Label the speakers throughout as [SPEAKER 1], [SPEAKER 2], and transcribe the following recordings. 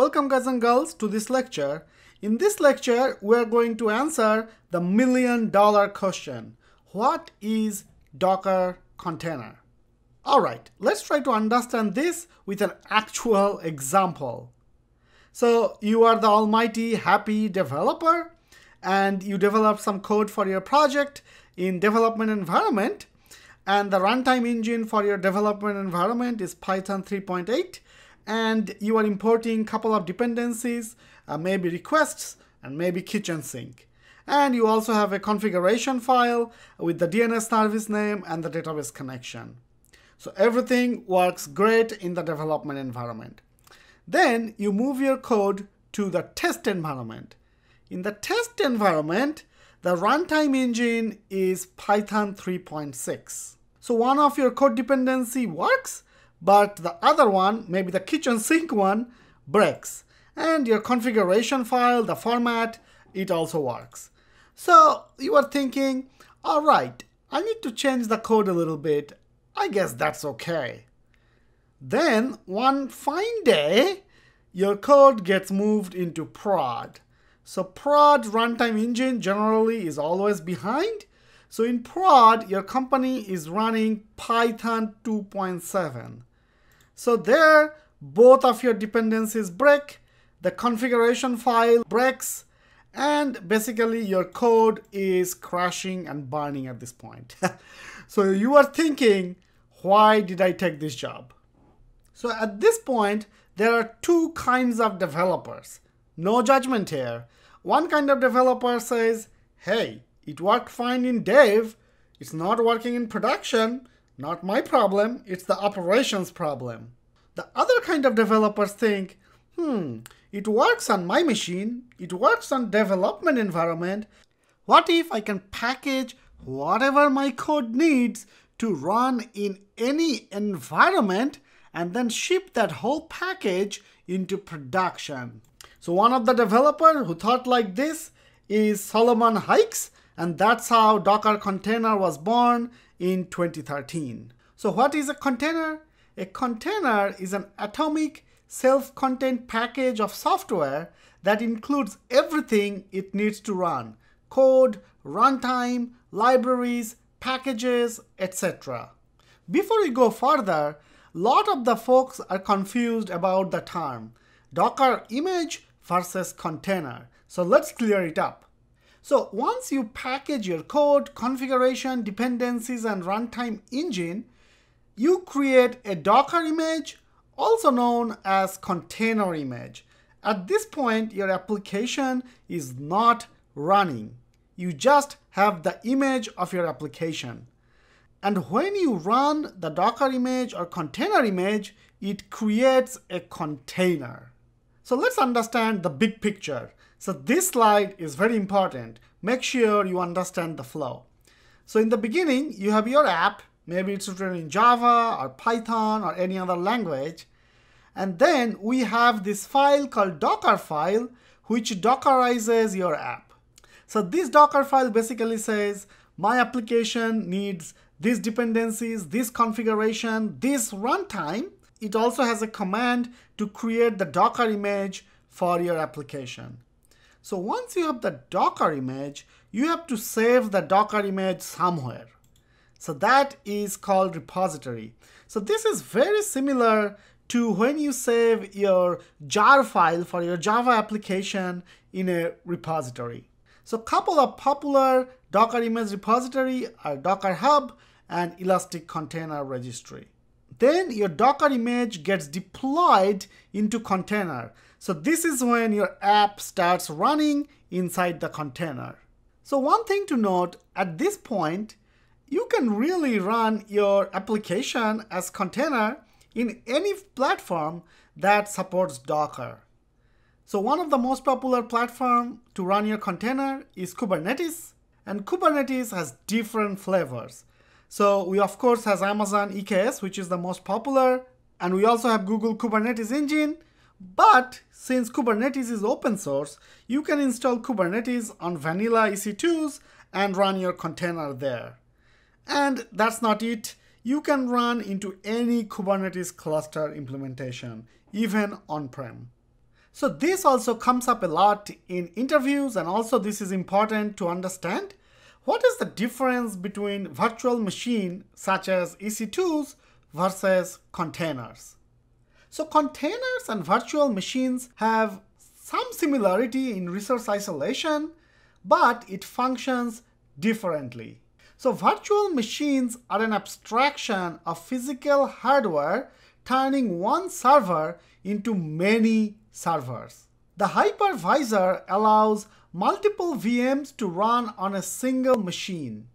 [SPEAKER 1] Welcome guys and girls to this lecture. In this lecture, we're going to answer the million dollar question. What is Docker container? All right, let's try to understand this with an actual example. So you are the almighty happy developer and you develop some code for your project in development environment and the runtime engine for your development environment is Python 3.8 and you are importing a couple of dependencies, uh, maybe requests, and maybe kitchen sink. And you also have a configuration file with the DNS service name and the database connection. So everything works great in the development environment. Then you move your code to the test environment. In the test environment, the runtime engine is Python 3.6. So one of your code dependency works, but the other one, maybe the kitchen sink one, breaks. And your configuration file, the format, it also works. So you are thinking, all right, I need to change the code a little bit. I guess that's okay. Then one fine day, your code gets moved into prod. So prod runtime engine generally is always behind. So in prod, your company is running Python 2.7. So there, both of your dependencies break, the configuration file breaks, and basically your code is crashing and burning at this point. so you are thinking, why did I take this job? So at this point, there are two kinds of developers. No judgment here. One kind of developer says, hey, it worked fine in dev, it's not working in production, not my problem, it's the operations problem. The other kind of developers think, hmm, it works on my machine, it works on development environment. What if I can package whatever my code needs to run in any environment and then ship that whole package into production? So one of the developer who thought like this is Solomon Hykes and that's how Docker Container was born in 2013. So what is a container? A container is an atomic self-contained package of software that includes everything it needs to run. Code, runtime, libraries, packages, etc. Before we go further, lot of the folks are confused about the term Docker image versus container. So let's clear it up. So once you package your code, configuration, dependencies, and runtime engine, you create a Docker image, also known as container image. At this point, your application is not running. You just have the image of your application. And when you run the Docker image or container image, it creates a container. So let's understand the big picture. So this slide is very important. Make sure you understand the flow. So in the beginning, you have your app. Maybe it's written in Java or Python or any other language. And then we have this file called Docker file, which Dockerizes your app. So this Docker file basically says, my application needs these dependencies, this configuration, this runtime. It also has a command to create the Docker image for your application. So once you have the Docker image, you have to save the Docker image somewhere. So that is called repository. So this is very similar to when you save your jar file for your Java application in a repository. So a couple of popular Docker image repository are Docker Hub and Elastic Container Registry. Then your Docker image gets deployed into container. So this is when your app starts running inside the container. So one thing to note at this point, you can really run your application as container in any platform that supports Docker. So one of the most popular platform to run your container is Kubernetes and Kubernetes has different flavors. So we of course has Amazon EKS which is the most popular and we also have Google Kubernetes Engine but since Kubernetes is open source, you can install Kubernetes on vanilla EC2s and run your container there. And that's not it. You can run into any Kubernetes cluster implementation, even on-prem. So this also comes up a lot in interviews and also this is important to understand. What is the difference between virtual machine such as EC2s versus containers? So containers and virtual machines have some similarity in resource isolation, but it functions differently. So virtual machines are an abstraction of physical hardware turning one server into many servers. The hypervisor allows multiple VMs to run on a single machine.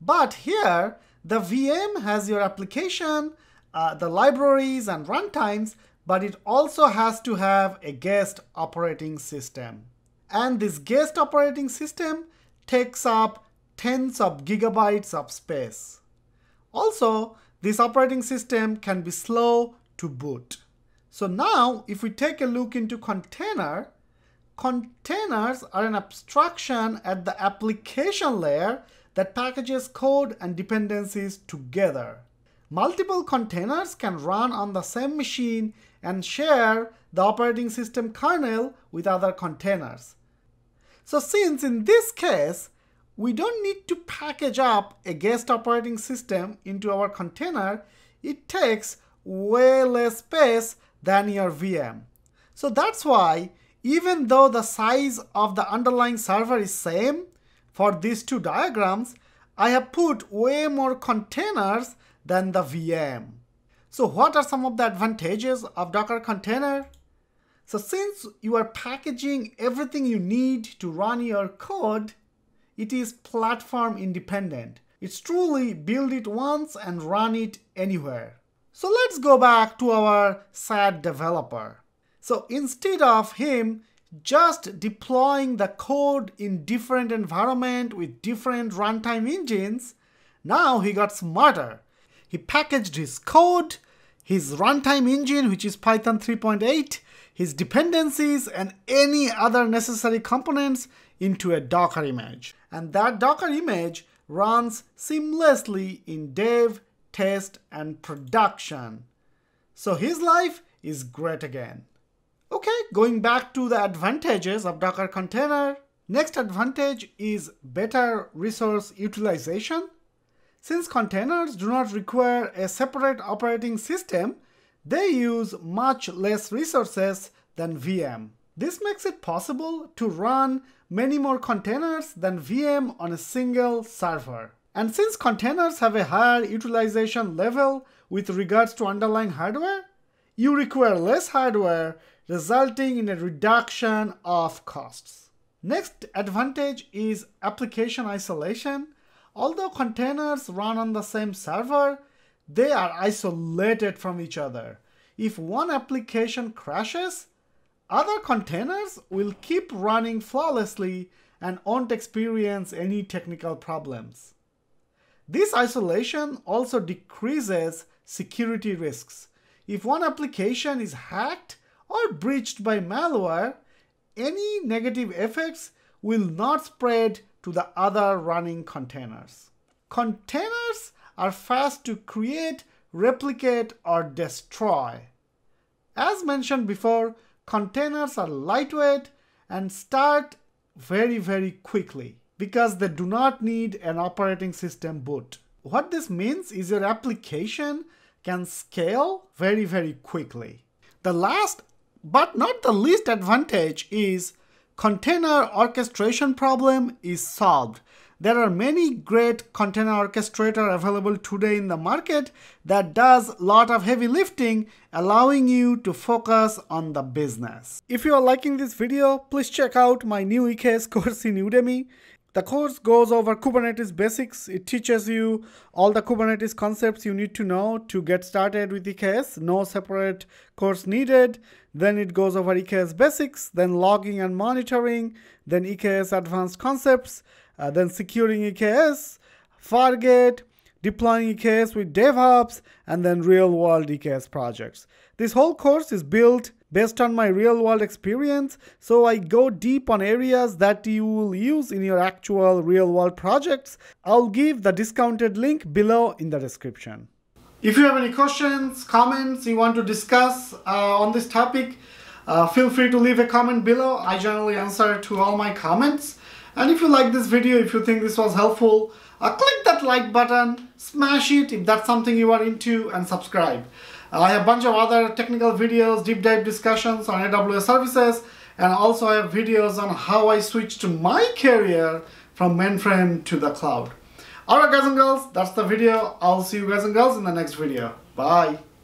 [SPEAKER 1] But here, the VM has your application, uh, the libraries and runtimes, but it also has to have a guest operating system. And this guest operating system takes up tens of gigabytes of space. Also, this operating system can be slow to boot. So now, if we take a look into container, containers are an abstraction at the application layer that packages code and dependencies together. Multiple containers can run on the same machine and share the operating system kernel with other containers. So since in this case, we don't need to package up a guest operating system into our container, it takes way less space than your VM. So that's why even though the size of the underlying server is same for these two diagrams, I have put way more containers than the VM. So what are some of the advantages of Docker container? So since you are packaging everything you need to run your code, it is platform independent. It's truly build it once and run it anywhere. So let's go back to our sad developer. So instead of him just deploying the code in different environment with different runtime engines, now he got smarter. He packaged his code, his runtime engine, which is Python 3.8, his dependencies, and any other necessary components into a Docker image. And that Docker image runs seamlessly in dev, test, and production. So his life is great again. Okay, going back to the advantages of Docker container. Next advantage is better resource utilization. Since containers do not require a separate operating system, they use much less resources than VM. This makes it possible to run many more containers than VM on a single server. And since containers have a higher utilization level with regards to underlying hardware, you require less hardware, resulting in a reduction of costs. Next advantage is application isolation. Although containers run on the same server, they are isolated from each other. If one application crashes, other containers will keep running flawlessly and won't experience any technical problems. This isolation also decreases security risks. If one application is hacked or breached by malware, any negative effects will not spread to the other running containers. Containers are fast to create, replicate, or destroy. As mentioned before, containers are lightweight and start very, very quickly because they do not need an operating system boot. What this means is your application can scale very, very quickly. The last but not the least advantage is container orchestration problem is solved. There are many great container orchestrator available today in the market that does a lot of heavy lifting, allowing you to focus on the business. If you are liking this video, please check out my new EKS course in Udemy. The course goes over Kubernetes basics. It teaches you all the Kubernetes concepts you need to know to get started with EKS. No separate course needed. Then it goes over EKS basics, then logging and monitoring, then EKS advanced concepts, uh, then securing EKS, Fargate, deploying EKS with DevOps, and then real world EKS projects. This whole course is built based on my real world experience, so I go deep on areas that you will use in your actual real world projects. I'll give the discounted link below in the description. If you have any questions, comments you want to discuss uh, on this topic, Uh, feel free to leave a comment below. I generally answer to all my comments. And if you like this video, if you think this was helpful, uh, click that like button, smash it if that's something you are into, and subscribe. I have a bunch of other technical videos, deep dive discussions on AWS services, and also I have videos on how I switched my career from mainframe to the cloud. Alright guys and girls, that's the video. I'll see you guys and girls in the next video. Bye.